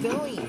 doing?